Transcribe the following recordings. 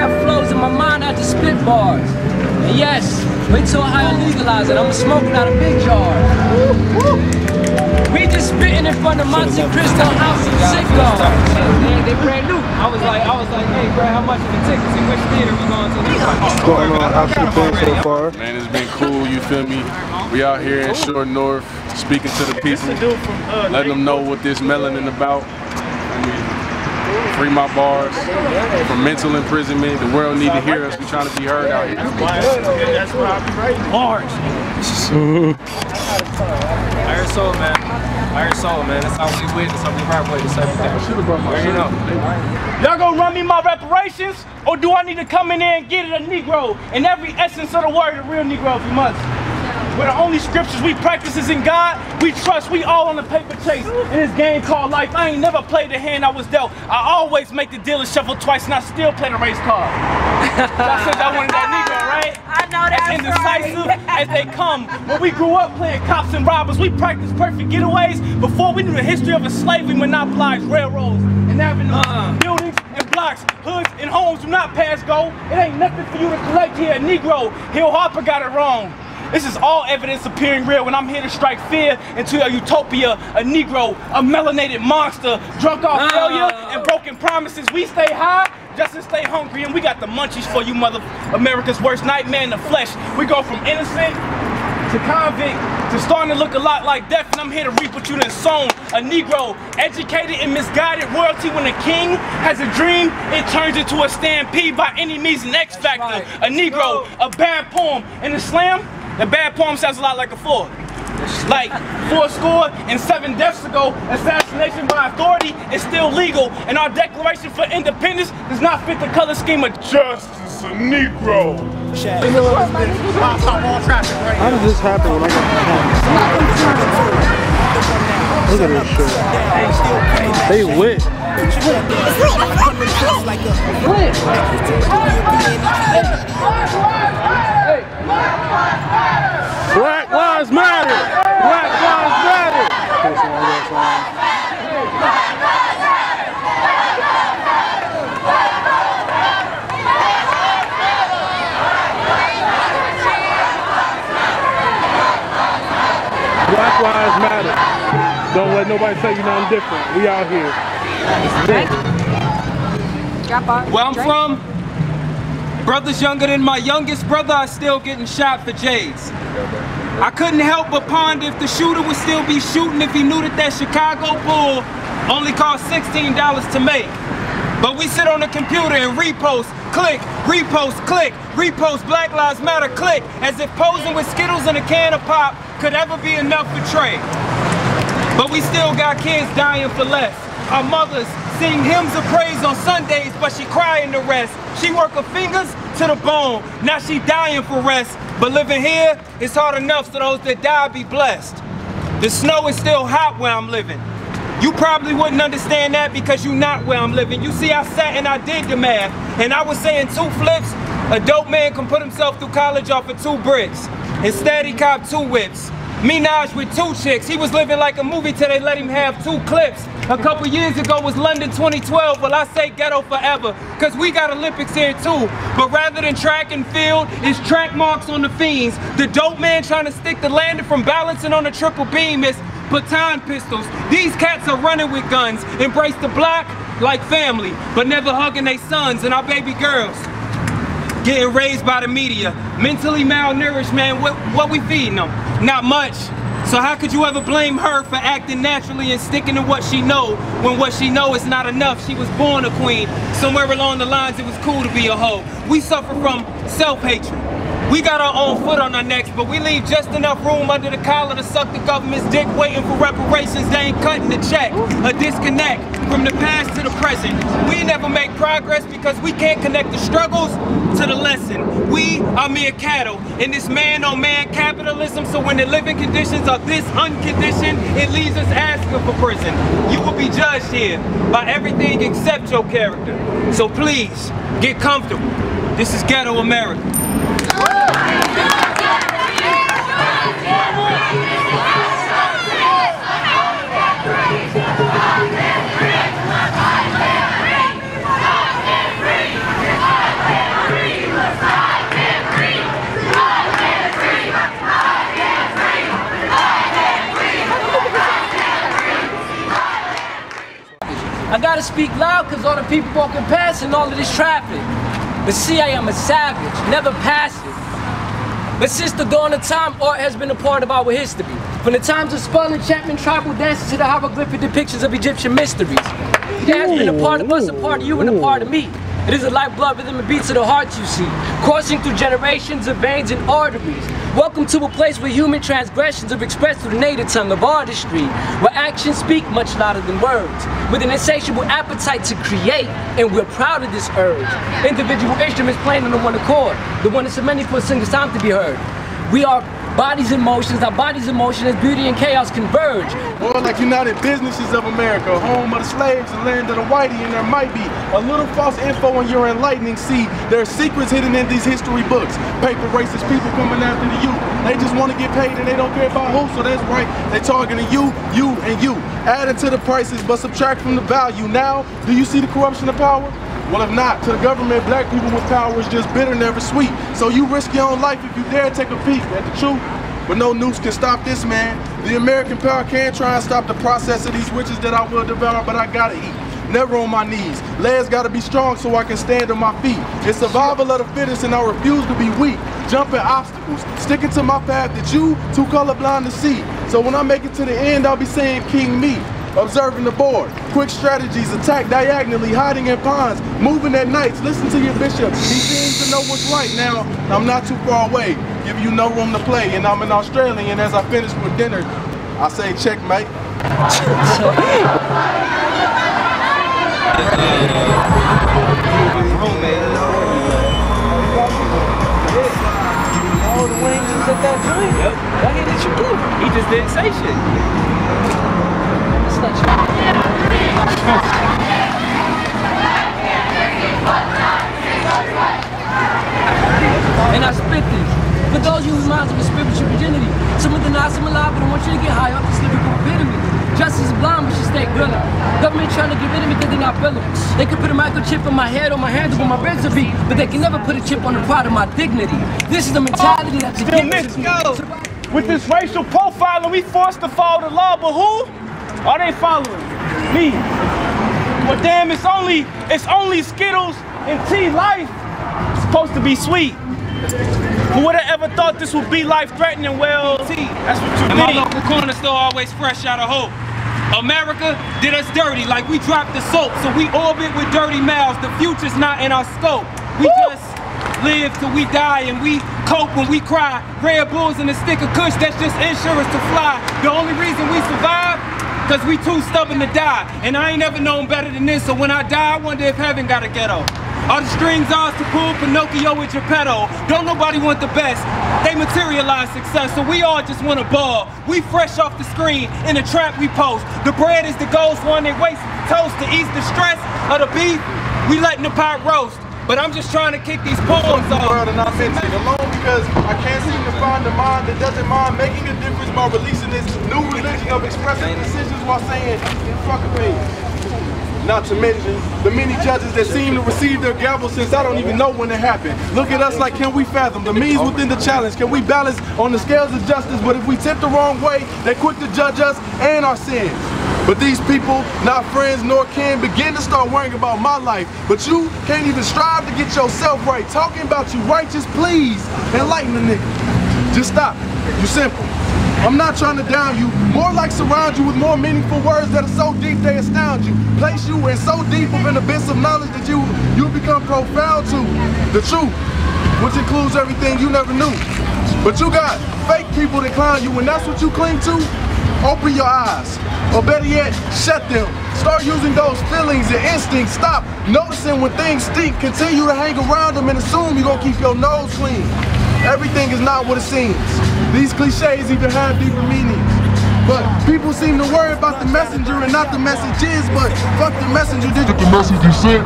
have flows in my mind, I just spit bars. And yes, wait till Ohio legalize it. I'm smoking out of big jars. We just spitting in front of Monte Cristo House of Sicko. Man, they brand new. I was like, I was like, hey, bro, how much are the tickets? And which theater we going to? What's oh, going on? How's it been so far? Man, it's been cool, you feel me? We out here in Short North, speaking to the people, uh, letting them know what this melanin about. I mean, free my bars from mental imprisonment. The world need to hear us. We trying to be heard out here. That's why I be writing bars. Iron Soul, man. Iron Soul, man. That's how we win. That's how we rap with. That's everything. You know. Y'all gonna run me my reparations, or do I need to come in there and get it a Negro in every essence of the word, a real Negro if you must? Where the only scriptures we practice is in God, we trust, we all on the paper chase. In this game called life, I ain't never played the hand I was dealt. I always make the dealer shuffle twice and I still play the race card. Y'all said I wanted that Negro, right? I know that. As indecisive as they come. When we grew up playing cops and robbers, we practiced perfect getaways before we knew the history of a slavery monopolized railroads and avenues, uh. buildings and blocks, hoods and homes do not pass go. It ain't nothing for you to collect here, Negro. Hill Harper got it wrong. This is all evidence appearing real when I'm here to strike fear into a utopia, a Negro, a melanated monster, drunk off failure and broken promises. We stay high just to stay hungry, and we got the munchies for you, mother America's worst nightmare in the flesh. We go from innocent to convict to starting to look a lot like death, and I'm here to reap what you done sown. A Negro, educated and misguided royalty. When a king has a dream, it turns into a stampede by any means an X factor. A Negro, a bad poem, and the The bad poem sounds a lot like a four. Like four score and seven deaths ago, assassination by authority is still legal, and our Declaration for Independence does not fit the color scheme of justice. A Negro. How did this happen when I got Look at this shit. They lit. Black Lives Matter! Black Lives Matter! Black Lives Matter. Don't let nobody tell you nothing different. We out here. Where I'm from, brothers younger than my youngest brother are still getting shot for J's. I couldn't help but ponder if the shooter would still be shooting if he knew that that Chicago Bull only cost $16 to make. But we sit on the computer and repost, click, repost, click, repost, Black Lives Matter, click, as if posing with Skittles and a can of pop could ever be enough for trade. But we still got kids dying for less. Our mothers sing hymns of praise on Sundays, but she crying the rest. She work her fingers to the bone, now she dying for rest. But living here is hard enough so those that die be blessed. The snow is still hot where I'm living. You probably wouldn't understand that because you're not where I'm living. You see, I sat and I did the math, and I was saying two flips, a dope man can put himself through college off of two bricks. Instead, he copped two whips. Minaj with two chicks. He was living like a movie till they let him have two clips. A couple years ago was London 2012. Well, I say ghetto forever, cause we got Olympics here too. But rather than track and field, it's track marks on the fiends. The dope man trying to stick the landing from balancing on the triple beam is baton pistols. These cats are running with guns. Embrace the block like family, but never hugging their sons and our baby girls. Getting raised by the media, mentally malnourished, man. What, what we feeding them? Not much. So how could you ever blame her for acting naturally and sticking to what she know when what she know is not enough? She was born a queen. Somewhere along the lines it was cool to be a hoe. We suffer from self-hatred. We got our own foot on our necks, but we leave just enough room under the collar to suck the government's dick waiting for reparations. They ain't cutting the check. A disconnect from the past to the present. We never make progress because we can't connect the struggles to the lesson. We are mere cattle in this man-on-man capitalism, so when the living conditions are this unconditioned, it leaves us asking for prison. You will be judged here by everything except your character. So please, get comfortable. This is Ghetto America. gotta speak loud because all the people walking past and all of this traffic. But see, I am a savage, never passive. But since the dawn of time, art has been a part of our history. From the times of spell enchantment, tribal dances to the hieroglyphic depictions of Egyptian mysteries. It has been a part of us, a part of you, and a part of me. It is the lifeblood rhythm and beats of the heart you see, coursing through generations of veins and arteries. Welcome to a place where human transgressions are expressed through the native tongue of artistry, where actions speak much louder than words, with an insatiable appetite to create, and we're proud of this urge. Individual instruments playing on the one accord, the one that's so many for a single time to be heard. We are bodies in motions, our bodies in motion as beauty and chaos converge. More like United Businesses of America, home of the slaves, the land of the whitey, and there might be a little false info in your enlightening See, There are secrets hidden in these history books. Paper racist people coming after the youth. They just want to get paid and they don't care about who, so that's right. They targeting you, you, and you. Adding to the prices, but subtract from the value. Now, do you see the corruption of power? Well, if not, to the government, black people with power is just bitter, never sweet. So you risk your own life if you dare take a peek at the truth. But no noose can stop this, man. The American power can try and stop the process of these witches that I will devour, but I gotta eat. Never on my knees. Legs gotta be strong so I can stand on my feet. It's survival of the fittest and I refuse to be weak. Jumping obstacles, sticking to my path that you too colorblind to see. So when I make it to the end, I'll be saying King me observing the board, quick strategies, attack diagonally, hiding in ponds, moving at nights, listen to your bishop. He seems to know what's right now. I'm not too far away, give you no room to play, and I'm an Australian. As I finish with dinner, I say checkmate. All the wings at that joint? Yep. Why didn't you do? He just didn't say shit. And I spit this. For those you whose minds have spiritual virginity, some of the not some alive, but I want you to get high up this lyrical epitome. Justice is blind, but she stay grilling. Government trying to get rid of me because they're not feeling. They could put a microchip on my head or my hands or my ribs beat, but they can never put a chip on the pride of my dignity. This is the mentality that you Still mixed, go. With this racial profiling, we forced to follow the law, but who? Are they following? Me. But damn, it's only it's only Skittles and tea life. It's supposed to be sweet. Who would have ever thought this would be life-threatening? Well, tea. That's what you and my local corner store always fresh out of hope. America did us dirty like we dropped the soap, so we orbit with dirty mouths. The future's not in our scope. We Woo! just live till we die and we cope when we cry. Red Bulls and a stick of kush, that's just insurance to fly. The only reason we survive Cause we too stubborn to die. And I ain't ever known better than this. So when I die, I wonder if heaven got a ghetto. All the strings ours to pull Pinocchio and Geppetto. Don't nobody want the best. They materialize success, so we all just want a ball. We fresh off the screen in the trap we post. The bread is the ghost one they waste toast to ease the stress of the beef. We letting the pot roast. But I'm just trying to kick these poems off. World and I'm authentic alone because I can't seem to find a mind that doesn't mind making a difference by releasing this new religion of expressing decisions while saying, fuck a page. Not to mention the many judges that seem to receive their gavel since I don't even know when it happened. Look at us like, can we fathom the means within the challenge? Can we balance on the scales of justice? But if we tip the wrong way, they're quick to judge us and our sins. But these people, not friends nor kin, begin to start worrying about my life. But you can't even strive to get yourself right. Talking about you righteous, please enlighten the nigga. Just stop. You simple. I'm not trying to down you, more like surround you with more meaningful words that are so deep they astound you. Place you in so deep of an abyss of knowledge that you you become profound to the truth, which includes everything you never knew. But you got fake people that clown you, and that's what you cling to. Open your eyes. Or better yet, shut them. Start using those feelings and instincts. Stop noticing when things stink. Continue to hang around them and assume you're gonna keep your nose clean. Everything is not what it seems. These cliches even have deeper meanings. But people seem to worry about the messenger and not the messages, but fuck the messenger, did you get the message you sent?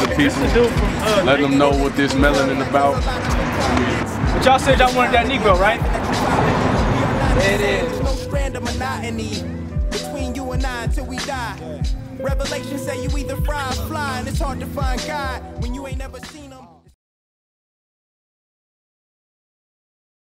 The people, uh, let them know what this melanin about. But y'all said y'all wanted that Negro, right? It is. Random monotony between you and I until we die. Revelation say you either fry or fly, and it's hard to find God when you ain't never seen him.